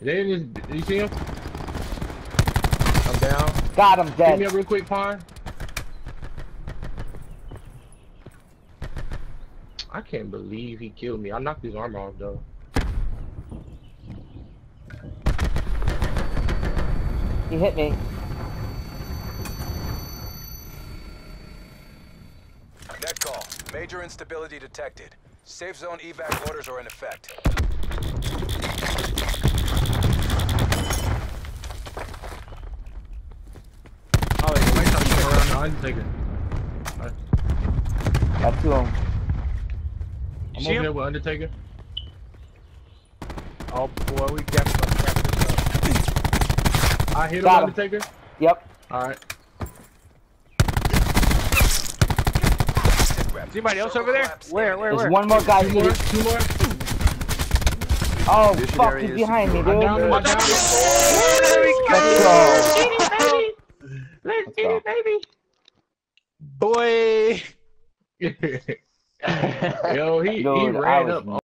They in this, you see him? I'm down. Got him Give dead. me up real quick, Pine. I can't believe he killed me. I knocked his arm off though. He hit me. Net call. Major instability detected. Safe zone evac orders are in effect. Come around the Undertaker. Got two of them. I'm see over him? here with Undertaker. Oh boy, we definitely wrap this up. I hit him, him. Undertaker. Yep. Alright. Sit anybody else over there? collapse Where, where. There's where? one more guy Two more, here. two more. Oh, Mission fuck, he's behind me, secure. dude. I'm down, I'm down. There we Let's go. Let's get it, baby. Boy. Yo, he, he Dude, I ran was up